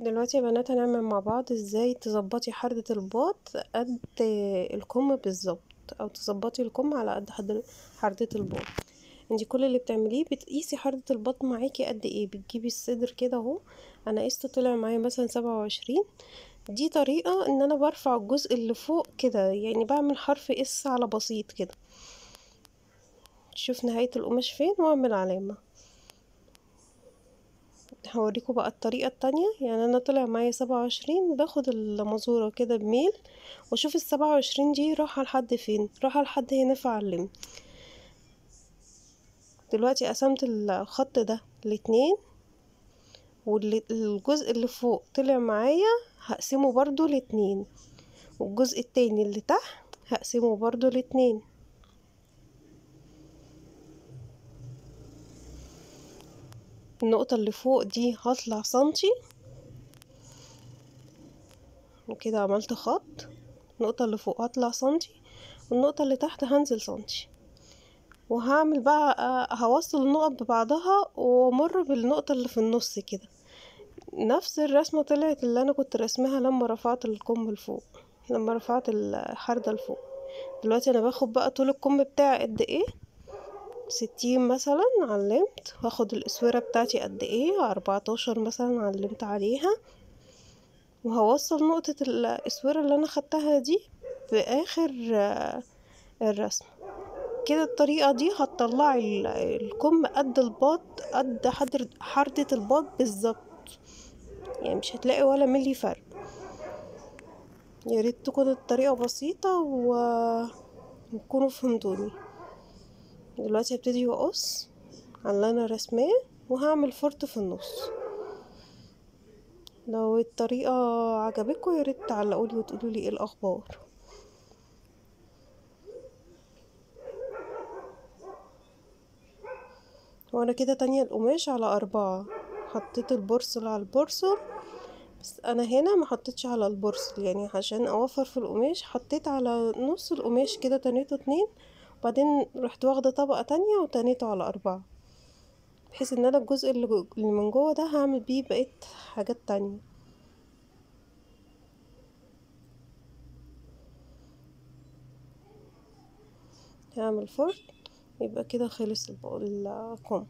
دلوقتي يا بنات هنعمل مع بعض إزاي تظبطي حردة الباط قد الكم بالظبط أو تظبطي الكم على قد حردة الباط. انتي كل اللي بتعمليه بتقيسي حردة الباط معاكي قد إيه؟ بتجيبي الصدر كده اهو أنا قسته طلع معايا مثلا سبعة وعشرين. دي طريقة ان أنا برفع الجزء اللي فوق كده يعني بعمل حرف اس على بسيط كده. شوف نهاية القماش فين واعمل علامة. هوريكم بقى الطريقة التانية. يعني أنا طلع معايا سبعة وعشرين باخد المزورة كده بميل وأشوف السبعة وعشرين دي رايحة لحد فين؟ رايحة لحد هنا فاعلم دلوقتي قسمت الخط ده لاتنين والجزء اللي فوق طلع معايا هقسمه برضو لاتنين والجزء التاني اللي تحت هقسمه برضو لاتنين. النقطة اللي فوق دي هطلع سنتي وكده عملت خط. النقطة اللي فوق هطلع سنتي والنقطة اللي تحت هنزل سنتي وهعمل بقى هوصل النقط ببعضها وامر بالنقطة اللي في النص كده. نفس الرسمة طلعت اللي أنا كنت رسمها لما رفعت الكم لفوق. لما رفعت الحردة لفوق. دلوقتي أنا باخد بقى طول الكم بتاعي قد إيه؟ ستين مثلا علمت. واخد الاسورة بتاعتي قد إيه؟ أربعتاشر مثلا علمت عليها. وهوصل نقطة الاسورة اللي أنا خدتها دي باخر الرسم. كده الطريقة دي هتطلعي الكم قد الباط قد حردة الباط بالظبط. يعني مش هتلاقي ولا ملي فرق. ياريت تكون الطريقة بسيطة و... وتكونوا فهمتوني. دلوقتي هبتدي واقص على اللي أنا رسماه وهعمل فرط في النص. لو الطريقة عجبتكم ياريت تعلقولي وتقولولي إيه الأخبار. وأنا كده تانية القماش على أربعة. حطيت البرسل على البرسل بس أنا هنا ما حطيتش على البرسل يعني عشان أوفر في القماش حطيت على نص القماش كده تنيته اتنين. وبعدين رحت واخدة طبقة تانية وتنيته على أربعة بحيث إن أنا الجزء اللي من جوه ده هعمل بيه بقية حاجات تانية. هعمل فرد يبقى كده خلص الكم